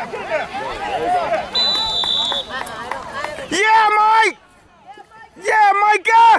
Yeah, Mike! Yeah, Micah!